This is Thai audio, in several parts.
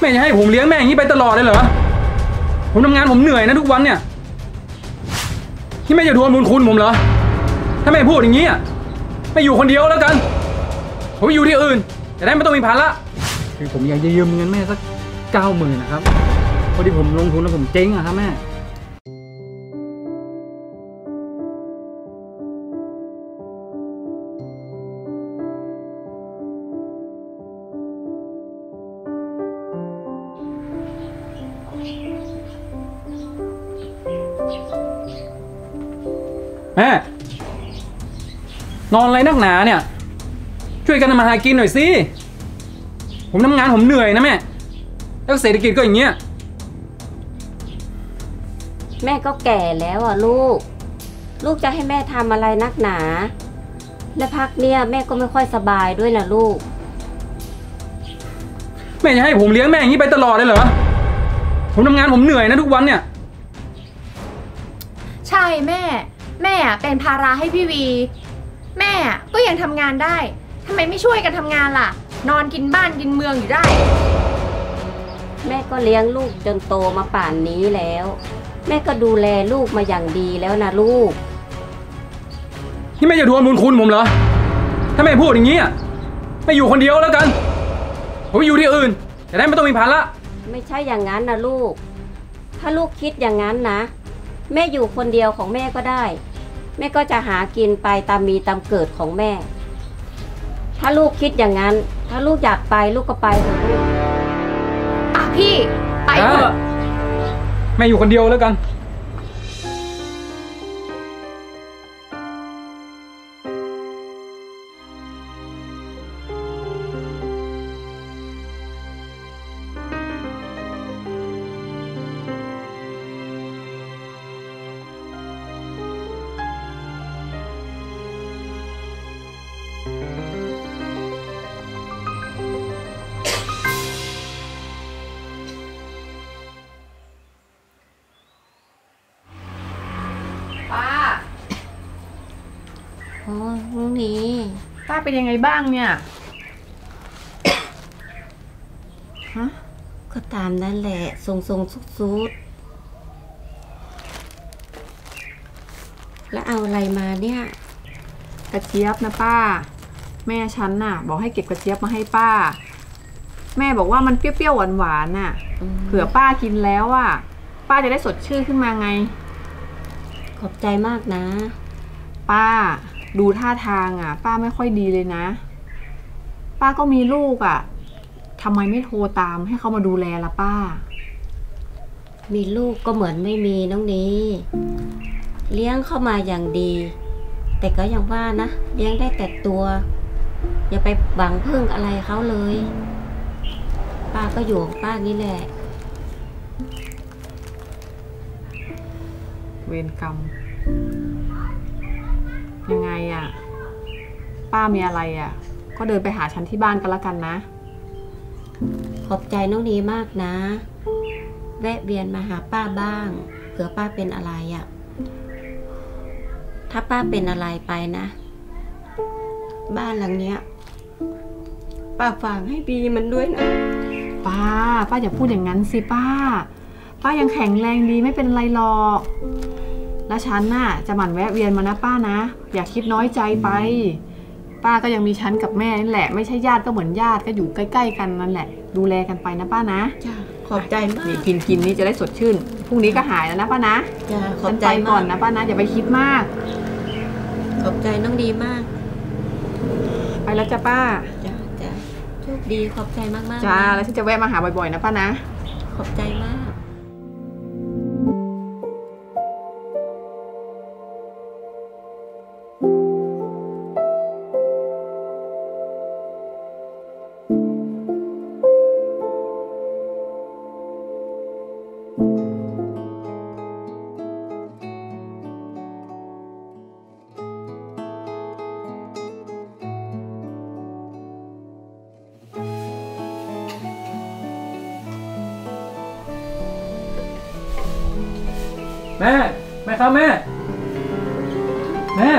แม่จะให้ผมเลี้ยงแม่อย่างนี้ไปตลอดเลยเหรอ ผมทำงานผมเหนื่อยนะทุกวันเนี่ย ที่แม่จะทวนบุญคุณผมเหรอ ถ้าแม่พูดอย่างนี้อะไม่อยู่คนเดียวแล้วกัน ผมไปอยู่ที่อื่นจะได้ไม่ต้องมีภาระคือผมอยากจะยืมเงินแม่สักเก้าหมื่นนะครับ พอดีผมลงทุนแล้วผมเจ๊งอะครับแม่ แม่นอนอะไรนักหนาเนี่ย ช่วยกันทำมาหากินหน่อยสิ ผมทำงานผมเหนื่อยนะแม่ แล้วเศรษฐกิจก็อย่างเงี้ย แม่ก็แก่แล้วอะลูก ลูกจะให้แม่ทำอะไรนักหนา และพักเนี่ยแม่ก็ไม่ค่อยสบายด้วยนะลูก แม่จะให้ผมเลี้ยงแม่อย่างนี้ไปตลอดเลยเหรอ ผมทำงานผมเหนื่อยนะทุกวันเนี่ย ใช่แม่ แม่อะเป็นภาระให้พี่วี แม่อะก็ยังทำงานได้ทำไมไม่ช่วยกันทำงานล่ะ นอนกินบ้านกินเมืองอยู่ได้ แม่ก็เลี้ยงลูกจนโตมาป่านนี้แล้ว แม่ก็ดูแลลูกมาอย่างดีแล้วนะลูก นี่แม่จะทวงบุญคุณผมเหรอ ถ้าแม่พูดอย่างนี้อะไม่อยู่คนเดียวแล้วกัน ผมไปอยู่ที่อื่น จะได้ไม่ต้องมีภาระไม่ใช่อย่างนั้นนะลูก ถ้าลูกคิดอย่างนั้นนะ แม่อยู่คนเดียวของแม่ก็ได้ แม่ก็จะหากินไปตามมีตามเกิดของแม่ ถ้าลูกคิดอย่างนั้น ถ้าลูกอยากไปลูกก็ไปเถอะลูก อะพี่ ไปเถอะ แม่อยู่คนเดียวแล้วกัน เป็นยังไงบ้างเนี่ย ฮะ ก็ตามนั่นแหละ ทรงทรงสุดสุดแล้วเอาอะไรมาเนี่ย กระเจี๊ยบนะป้า แม่ฉันน่ะ บอกให้เก็บกระเจี๊ยบมาให้ป้า แม่บอกว่ามันเปรี้ยวๆหวานๆน่ะมเผื่อป้ากินแล้วอะ ป้าจะได้สดชื่นขึ้นมาไง ขอบใจมากนะ ป้า ดูท่าทางอะ ป้าไม่ค่อยดีเลยนะ ป้าก็มีลูกอะทำไมไม่โทรตามให้เขามาดูแลล่ะป้า มีลูกก็เหมือนไม่มีน้องนี้เลี้ยงเข้ามาอย่างดี แต่ก็ยังว่านะ เลี้ยงได้แต่ตัว อย่าไปหวังพึ่งอะไรเขาเลย ป้าก็อยู่ของป้านี่แหละ เวรกรรม ยังไงอะป้ามีอะไรอะก็เดินไปหาฉันที่บ้านกันละกันนะ ขอบใจน้องนี้มากนะ แวะเวียนมาหาป้าบ้างเผื่อป้าเป็นอะไรอะ่ะถ้าป้าเป็นอะไรไปนะ บ้านหลังเนี้ย ป้าฝากให้บีมันด้วยนะ ป้า ป้าอย่าพูดอย่างนั้นสิป้า ป้ายังแข็งแรงดีไม่เป็นไรหรอก แล้วฉันน่ะจะหมั่นแวะเวียนมานะป้านะ อย่าคิดน้อยใจไป ป้าก็ยังมีฉันกับแม่นี่แหละ ไม่ใช่ญาติก็เหมือนญาติก็อยู่ใกล้ ๆ กันนั่นแหละ ดูแลกันไปนะป้านะ จ้าขอบใจมากนี่กินกินนี่จะได้สดชื่น พรุ่งนี้ก็หายแล้วนะป้านะจ้าขอฉับนใจไปก่มาอกนนะป้านะอย่าไปคิดมาก ขอบใจน้องดีมากไปแล้วจ้ะป้า จ้าจ้าโชคดีขอบใจมากมากจ้า แล้วฉันจะแวะมาหาบ่อยๆนะป้านะ ขอบใจมาก แม่ แม่ครับแม่ แม่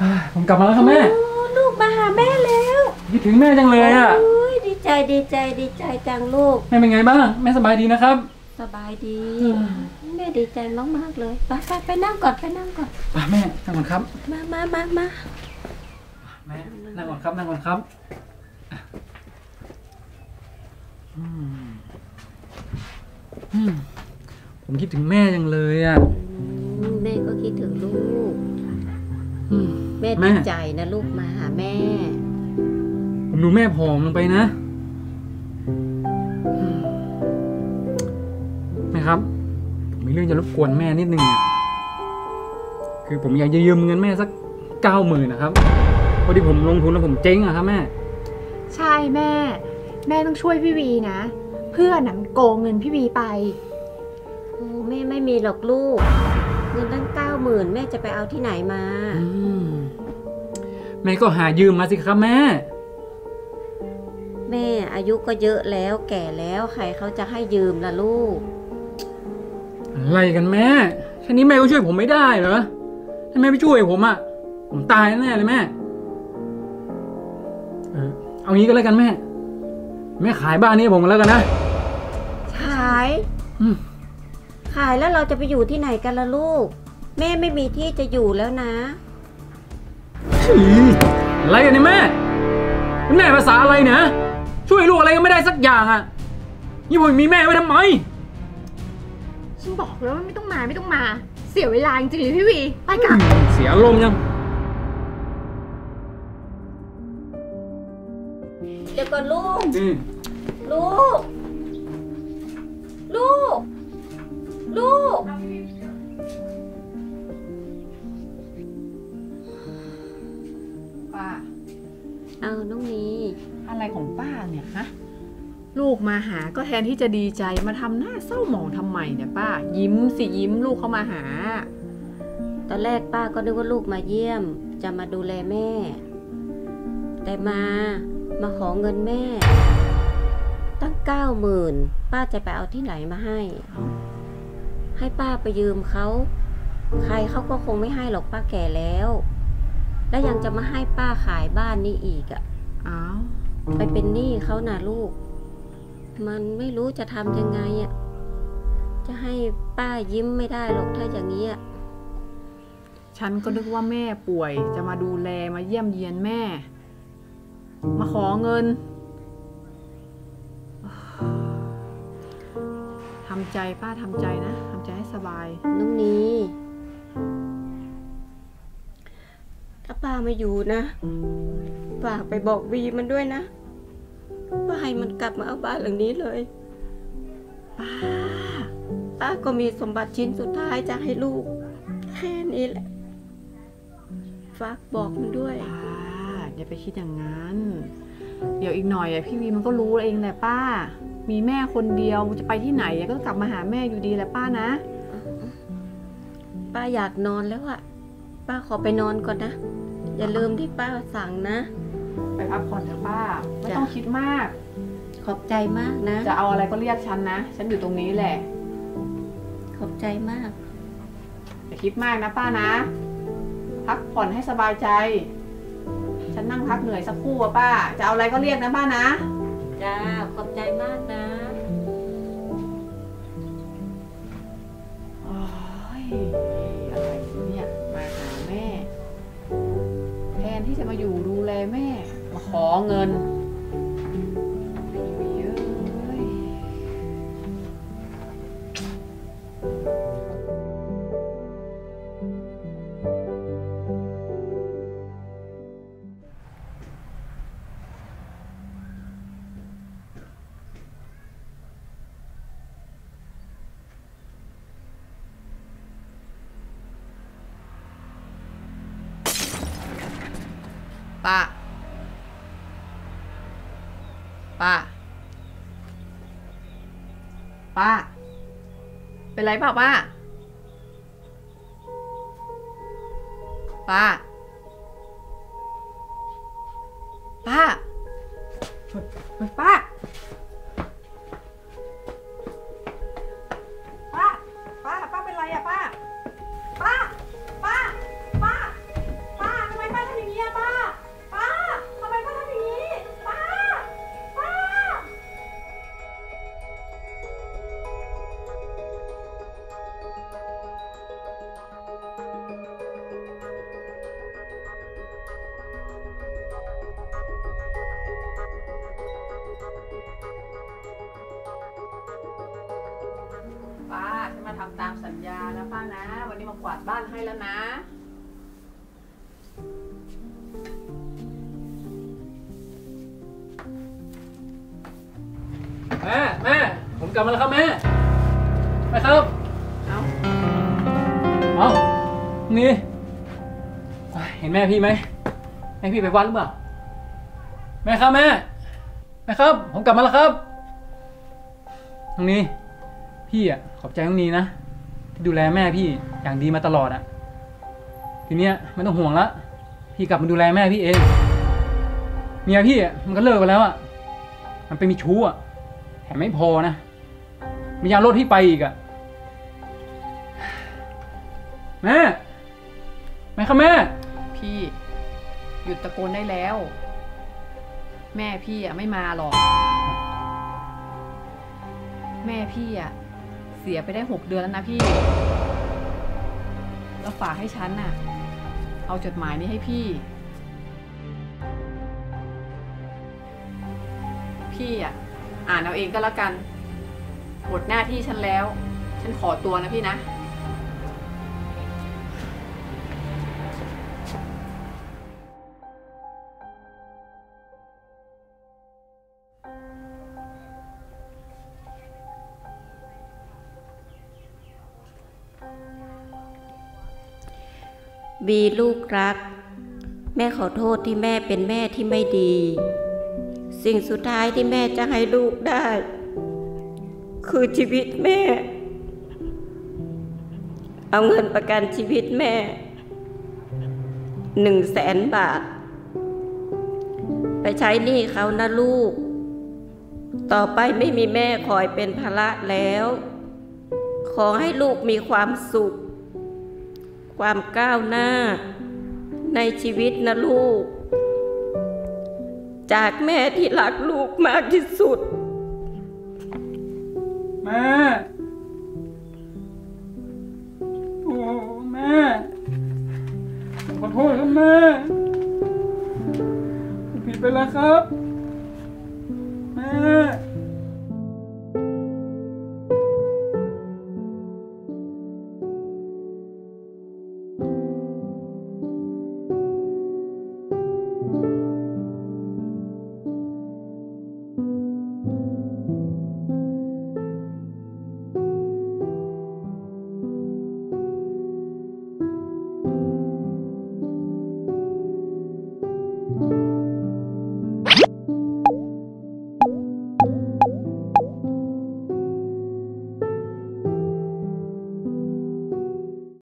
อ่าผมกลับมาแล้วครับแม่ลูกมาหาแม่แล้วคิดถึงแม่จังเลยอะโอ้ใจดีใจดีใจจังลูก แม่เป็นไงบ้าง แม่สบายดีนะครับ สบายดี แม่ดีใจมากๆเลย ไปไปไปนั่งก่อนไปนั่งก่อน อะแม่นั่งก่อนครับ มามามามาแม่นั่งก่อนครับนั่งก่อนครับอะอืมอืม ผมคิดถึงแม่จังเลยอะอืมแม่ก็คิดถึงลูกอืมแม่แม่ดีใจนะลูกมาหาแม่ ผมดูแม่ผอมลงไปนะอืมแม่ครับผมมีเรื่องจะรบกวนแม่นิดนึงอะคือผมอยากจะยืมเงินแม่สักเก้าหมื่นนะครับ พอดีผมลงทุนแล้วผมเจ๊งอะครับแม่ ใช่แม่ แม่ต้องช่วยพี่วีนะ เพื่อนน่ะมัน โกงเงินพี่วีไปโอ้แม่ไม่มีหรอกลูก เงินตั้งเก้าหมื่นแม่จะไปเอาที่ไหนมาอืมแม่ก็หายืมมาสิครับแม่ แม่อายุก็เยอะแล้วแก่แล้วใครเขาจะให้ยืมล่ะลูก อะไรกันแม่แค่นี้แม่ก็ช่วยผมไม่ได้เหรอถ้าแม่ไม่ช่วยผมอะผมตายแน่เลยแม่ เออเอางี้ก็แล้วกันแม่ แม่ขายบ้านนี้ให้ผมแล้วกันนะ ขายอืมขายแล้วเราจะไปอยู่ที่ไหนกันล่ะลูก แม่ไม่มีที่จะอยู่แล้วนะอีอะไรกันเนี่ยแม่เป็นแม่ภาษาอะไรเนี่ยช่วยลูกอะไรก็ไม่ได้สักอย่างอะนี่ผมมีแม่ไว้ทำไมฉันบอกแล้วว่าไม่ต้องมาไม่ต้องมา เสียเวลาจริงๆเลยพี่วีไปกลับเสียอารมณ์ยังเดี๋ยวก่อนลูกอืมลูก ลูก ป้า เอาน้องนีอะไรของป้าเนี่ยฮะ ลูกมาหาก็แทนที่จะดีใจมาทำหน้าเศร้าหมองทำไมเนี่ยป้า ยิ้มสิยิ้มลูกเข้ามาหา ตอนแรกป้าก็นึกว่าลูกมาเยี่ยม จะมาดูแลแม่ แต่มามาขอเงินแม่ ตั้งเก้าหมื่นป้าจะไปเอาที่ไหนมาให้ ให้ป้าไปยืมเขา ใครเขาก็คงไม่ให้หรอกป้าแก่แล้ว แล้วยังจะมาให้ป้าขายบ้านนี้อีกอะอ้าวไปเป็นหนี้เขาน่ะลูก มันไม่รู้จะทำยังไงอะจะให้ป้ายิ้มไม่ได้หรอกถ้าอย่างนี้อะฉันก็นึกว่าแม่ป่วย จะมาดูแลมาเยี่ยมเยียนแม่ มาขอเงิน ใจป้าทำใจนะทำใจให้สบายน้องนีถ้าป้าไม่อยู่นะฝากไปบอกวีมันด้วยนะว่าให้มันกลับมาเอาบ้านหลังนี้เลย ป้า ป้าก็มีสมบัติชิ้นสุดท้ายจะให้ลูก แค่นี้แหละ ฝากบอกมันด้วยป้าอย่าไปคิดอย่างนั้น เดี๋ยวอีกหน่อยอะพี่วีมันก็รู้เองแหละป้า มีแม่คนเดียวจะไปที่ไหนอะก็กลับมาหาแม่อยู่ดีแหละป้านะ ป้าอยากนอนแล้วอะป้าขอไปนอนก่อนนะ อย่าลืมที่ป้าสั่งนะ ไปพักผ่อนเถอะป้า ไม่จ้ะต้องคิดมาก ขอบใจมากนะ จะเอาอะไรก็เรียกฉันนะ ฉันอยู่ตรงนี้แหละ ขอบใจมากอย่าคิดมากนะป้านะ พักผ่อนให้สบายใจ ฉันนั่งพักเหนื่อยสักครู่อะป้า จะเอาอะไรก็เรียกนะป้านะ จ้า ขอบใจ ป้าป้าป้าเป็นไรเปล่าป้าป้า ป้าป้าป้า ทำตามสัญญานะป้านะ วันนี้มากวาดบ้านให้แล้วนะ แม่แม่ผมกลับมาแล้วครับแม่แม่ครับ เอาเอานี่ เห็นแม่พี่ไหมแม่พี่ไปวัดหรือเปล่า แม่ครับแม่ แม่ครับ ผมกลับมาแล้วครับตรงนี้พี่อะข อบใจตรงนีนะที่ดูแลแม่พี่อย่างดีมาตลอดอะทีเนี้ยไม่ต้องห่วงละพี่กลับมาดูแลแม่พี่เองเมียพี่อะมันก็เลิกไปแล้วอะมันไปมีชู้อะแถมไม่พอนะมียางรถพี่ไปอีกอะแม่แม่ครับแม่ พี่หยุดตะโกนได้แล้ว แม่พี่อะไม่มาหรอก แม่พี่อะ เสียไปได้หกเดือนแล้วนะพี่ แล้วฝากให้ฉันน่ะ เอาจดหมายนี้ให้พี่ พี่อะ อ่านเอาเองก็แล้วกัน หมดหน้าที่ฉันแล้ว ฉันขอตัวนะพี่นะ บีลูกรัก แม่ขอโทษที่แม่เป็นแม่ที่ไม่ดี สิ่งสุดท้ายที่แม่จะให้ลูกได้ คือชีวิตแม่ เอาเงินประกันชีวิตแม่หนึ่งแสนบาท ไปใช้หนี้เขานะลูก ต่อไปไม่มีแม่คอยเป็นภาระแล้ว ขอให้ลูกมีความสุข ความก้าวหน้า ในชีวิตนะลูก จากแม่ที่รักลูกมากที่สุด แม่